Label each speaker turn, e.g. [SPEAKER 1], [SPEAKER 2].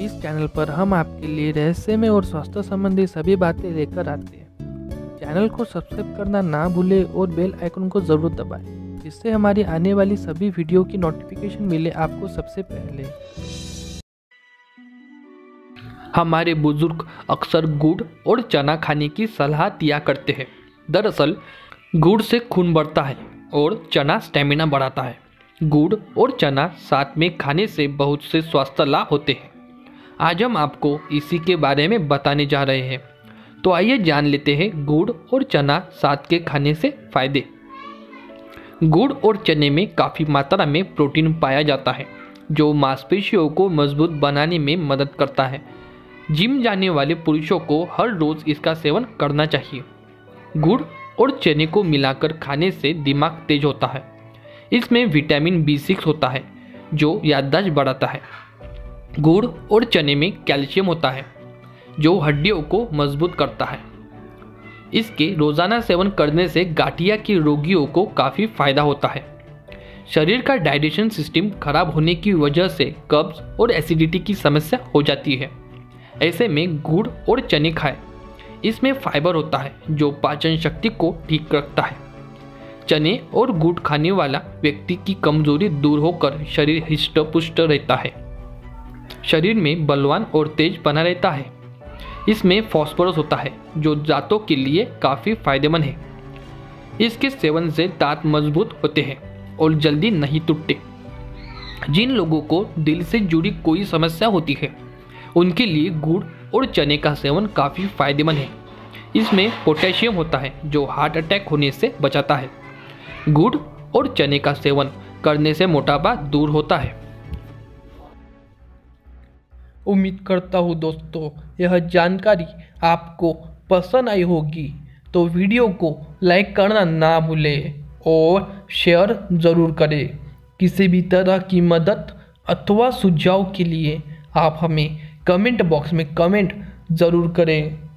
[SPEAKER 1] इस चैनल पर हम आपके लिए रहस्यमय और स्वास्थ्य संबंधी सभी बातें लेकर आते हैं। चैनल को सब्सक्राइब करना ना भूलें और बेल आइकन को ज़रूर दबाएँ, जिससे हमारी आने वाली सभी वीडियो की नोटिफिकेशन मिले आपको सबसे पहले।
[SPEAKER 2] हमारे बुज़ुर्ग अक्सर गुड़ और चना खाने की सलाह दिया करते हैं। दरअसल, गुड़ से खून बढ़ता है और चना स्टेमिना बढ़ाता है। गुड़ और चना साथ में खाने से बहुत से स्वास्थ्य लाभ होते हैं। आज हम आपको इसी के बारे में बताने जा रहे हैं। तो आइए जान लेते हैं गुड़ और चना साथ के खाने से फ़ायदे। गुड़ और चने में काफ़ी मात्रा में प्रोटीन पाया जाता है, जो मांसपेशियों को मज़बूत बनाने में मदद करता है। जिम जाने वाले पुरुषों को हर रोज़ इसका सेवन करना चाहिए। गुड़ और चने को मिलाकर खाने से दिमाग तेज होता है। इसमें विटामिन बी सिक्स होता है, जो याददाश्त बढ़ाता है। गुड़ और चने में कैल्शियम होता है, जो हड्डियों को मज़बूत करता है। इसके रोज़ाना सेवन करने से गाठिया के रोगियों को काफ़ी फ़ायदा होता है। शरीर का डाइजेशन सिस्टम खराब होने की वजह से कब्ज और एसिडिटी की समस्या हो जाती है। ऐसे में गुड़ और चने खाएँ। इसमें फाइबर होता है, जो पाचन शक्ति को ठीक रखता है। चने और गुड़ खाने वाला व्यक्ति की कमज़ोरी दूर होकर शरीर हिष्ट पुष्ट रहता है। शरीर में बलवान और तेज बना रहता है। इसमें फॉस्फोरस होता है, जो दांतों के लिए काफ़ी फ़ायदेमंद है। इसके सेवन से दांत मज़बूत होते हैं और जल्दी नहीं टूटते। जिन लोगों को दिल से जुड़ी कोई समस्या होती है, उनके लिए गुड़ और चने का सेवन काफ़ी फ़ायदेमंद है। इसमें पोटेशियम होता है, जो हार्ट अटैक होने से बचाता है। गुड़ और चने का सेवन करने से मोटापा दूर होता है।
[SPEAKER 1] उम्मीद करता हूँ दोस्तों, यह जानकारी आपको पसंद आई होगी। तो वीडियो को लाइक करना ना भूलें और शेयर ज़रूर करें। किसी भी तरह की मदद अथवा सुझाव के लिए आप हमें कमेंट बॉक्स में कमेंट ज़रूर करें।